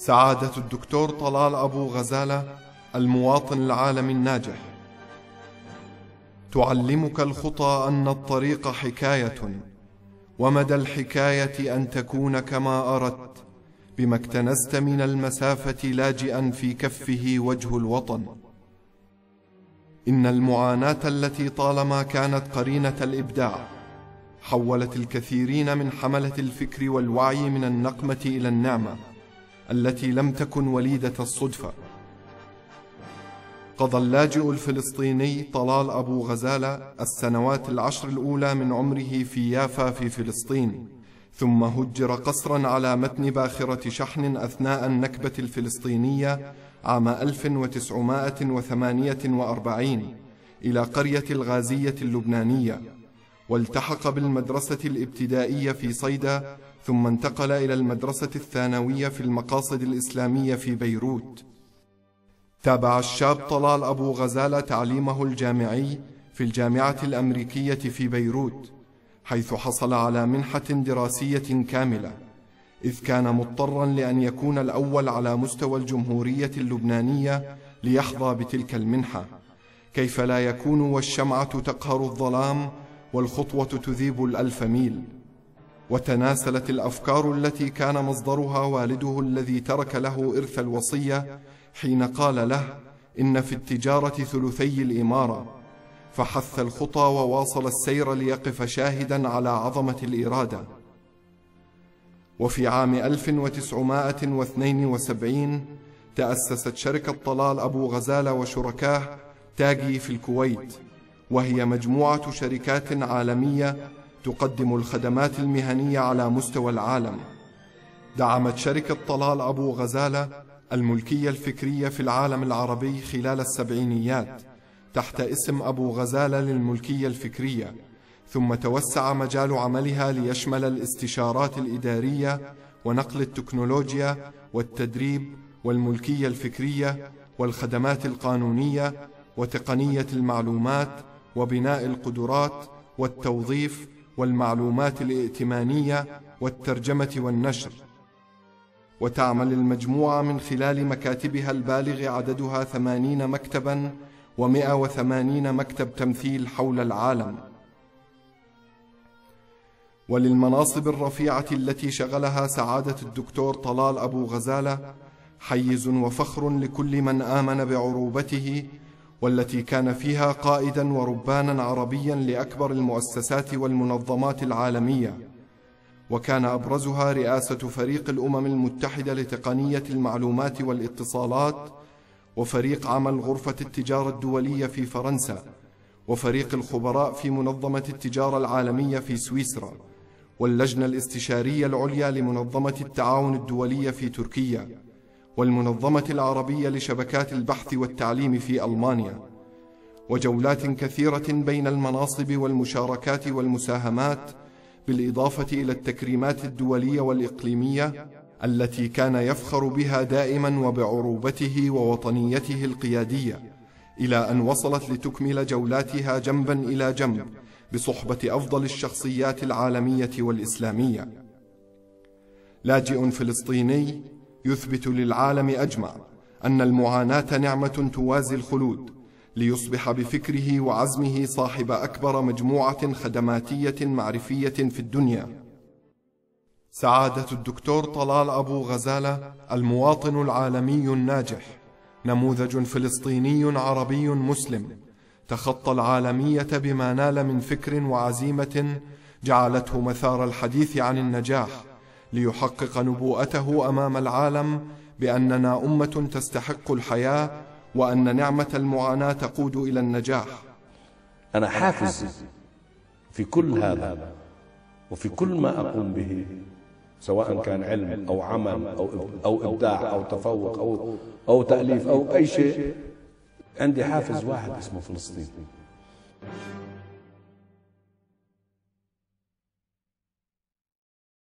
سعادة الدكتور طلال أبو غزالة المواطن العالمي الناجح. تعلمك الخطى أن الطريق حكاية ومدى الحكاية أن تكون كما أردت بما اكتنزت من المسافة لاجئا في كفه وجه الوطن. إن المعاناة التي طالما كانت قرينة الإبداع حولت الكثيرين من حملة الفكر والوعي من النقمة إلى النعمة. التي لم تكن وليدة الصدفة. قضى اللاجئ الفلسطيني طلال أبو غزالة السنوات العشر الأولى من عمره في يافا في فلسطين ثم هجر قصرا على متن باخرة شحن أثناء النكبة الفلسطينية عام 1948 إلى قرية الغازية اللبنانية. والتحق بالمدرسة الابتدائية في صيدا ثم انتقل إلى المدرسة الثانوية في المقاصد الإسلامية في بيروت. تابع الشاب طلال أبو غزالة تعليمه الجامعي في الجامعة الأمريكية في بيروت حيث حصل على منحة دراسية كاملة إذ كان مضطرا لأن يكون الأول على مستوى الجمهورية اللبنانية ليحظى بتلك المنحة كيف لا يكون والشمعة تقهر الظلام والخطوة تذيب الألف ميل. وتناسلت الأفكار التي كان مصدرها والده الذي ترك له إرث الوصية حين قال له إن في التجارة ثلثي الإمارة. فحث الخطى وواصل السير ليقف شاهدا على عظمة الإرادة. وفي عام 1972 تأسست شركة طلال أبو غزالة وشركاه تاجي في الكويت. وهي مجموعة شركات عالمية تقدم الخدمات المهنية على مستوى العالم. دعمت شركة طلال أبو غزالة الملكية الفكرية في العالم العربي خلال السبعينيات تحت اسم أبو غزالة للملكية الفكرية ثم توسع مجال عملها ليشمل الاستشارات الإدارية ونقل التكنولوجيا والتدريب والملكية الفكرية والخدمات القانونية وتقنية المعلومات وبناء القدرات والتوظيف والمعلومات الائتمانية والترجمة والنشر. وتعمل المجموعة من خلال مكاتبها البالغ عددها ثمانين مكتبا ومئة وثمانين مكتب تمثيل حول العالم. وللمناصب الرفيعة التي شغلها سعادة الدكتور طلال أبو غزالة حيز وفخر لكل من آمن بعروبته والتي كان فيها قائدا وربانا عربيا لأكبر المؤسسات والمنظمات العالمية وكان أبرزها رئاسة فريق الأمم المتحدة لتقنية المعلومات والاتصالات وفريق عمل غرفة التجارة الدولية في فرنسا وفريق الخبراء في منظمة التجارة العالمية في سويسرا واللجنة الاستشارية العليا لمنظمة التعاون الدولية في تركيا. والمنظمة العربية لشبكات البحث والتعليم في ألمانيا وجولات كثيرة بين المناصب والمشاركات والمساهمات بالإضافة إلى التكريمات الدولية والإقليمية التي كان يفخر بها دائما وبعروبته ووطنيته القيادية إلى أن وصلت لتكمل جولاتها جنبا إلى جنب بصحبة أفضل الشخصيات العالمية والإسلامية. لاجئ فلسطيني يثبت للعالم أجمع أن المعاناة نعمة توازي الخلود ليصبح بفكره وعزمه صاحب أكبر مجموعة خدماتية معرفية في الدنيا. سعادة الدكتور طلال أبو غزالة المواطن العالمي الناجح نموذج فلسطيني عربي مسلم تخطى العالمية بما نال من فكر وعزيمة جعلته مثار الحديث عن النجاح. ليحقق نبوءته أمام العالم بأننا أمة تستحق الحياة وأن نعمة المعاناة تقود إلى النجاح. أنا حافز في كل هذا وفي كل ما أقوم به سواء كان علم أو عمل أو أو إبداع أو تفوق أو أو تأليف أو أي شيء. عندي حافز واحد اسمه فلسطين